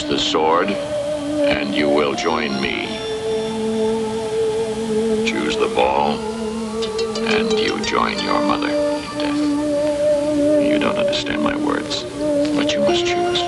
Choose the sword, and you will join me. Choose the ball, and you join your mother in death. You don't understand my words, but you must choose.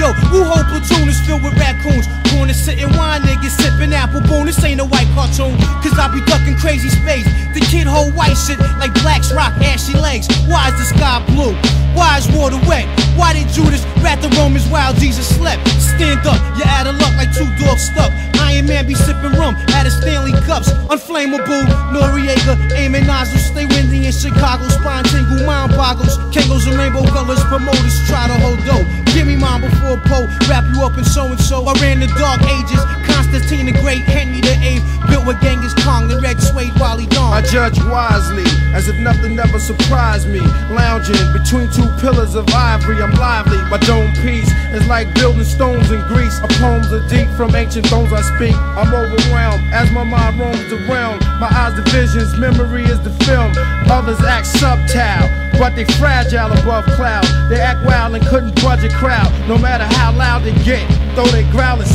Yo, whole platoon is filled with raccoons. Corner sitting wine niggas sipping apple boom. This ain't a white cartoon, cause I be ducking crazy space. The kid hold white shit like blacks rock ashy legs. Why is the sky blue? Why is water wet? Why did Judas rat the Romans while Jesus slept? Stand up, you're out of luck like two dogs stuck. Iron Man be sipping rum out of Stanley cups. Unflammable, Noriega, aiming nozzles. Stay windy in Chicago, spine tingle, mind boggles. Kangols and rainbow colors, promoters try to hold dough. Wrap you up in so and so. I ran the dark ages, Constantine the Great, Henry the Eighth, built with Genghis Khan and Red Suede Wally Dawn. I judge wisely, as if nothing ever surprised me. Lounging between two pillars of ivory, I'm lively. My dome piece is like building stones in Greece. My poems are deep from ancient thrones I speak. I'm overwhelmed as my mind roams around. My eyes the visions, memory is the film. Others act subtile, but they fragile above cloud. They act wild and couldn't budge a crowd, no matter how loud they get. Though they growl and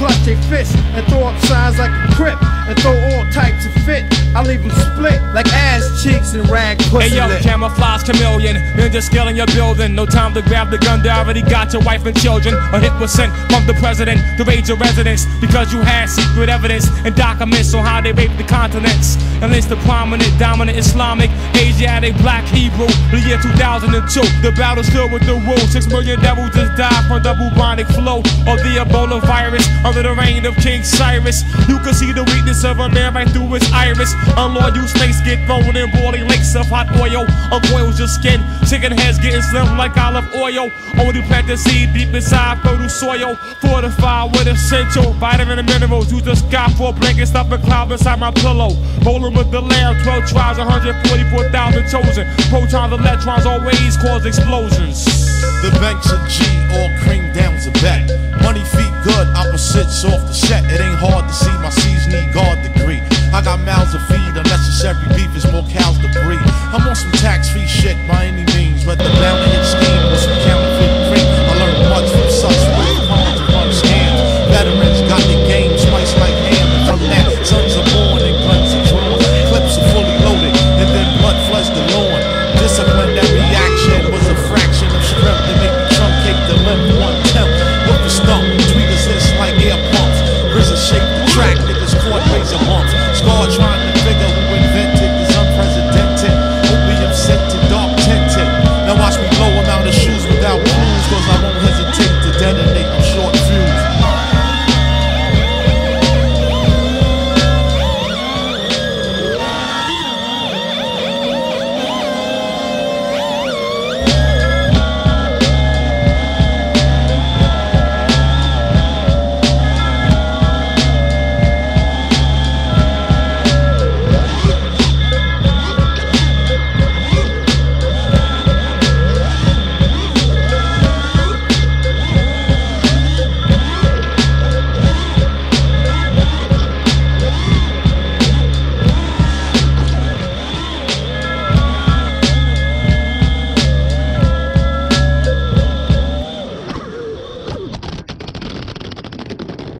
clutch a fist and throw up signs like a crip and throw all types of fit. I leave them split like ass cheeks and rag pussy Hey yo, lip. camouflage chameleon, ninja in your building. No time to grab the gun, they already got your wife and children. A hit was sent from the president to raid your residence because you had secret evidence and documents on how they raped the continents. And it's the prominent, dominant Islamic, Asiatic, black Hebrew. The year 2002, the battle's still with the rule. Six million devils just died from the bubonic flow of the Ebola virus under the reign of King Cyrus. You can see the weakness of a man right through his iris. Unloyal snakes get thrown in boiling lakes of hot oil. Uncoils your skin. Chicken heads getting slim like olive oil. Only plant the seed deep inside fertile soil. Fortified with essential vitamin and minerals. Use the sky for a blanket, stuff a cloud inside my pillow. Rolling with the lamb, 12 tribes, 144,000 chosen. Protons, electrons always cause explosions. The banks of G, all cream down's a bet. Money feet good, opposites off the set. It ain't hard to see my need guard degree. I got mouths to feed, unnecessary beef is more cows to breed. I'm on some tax free shit by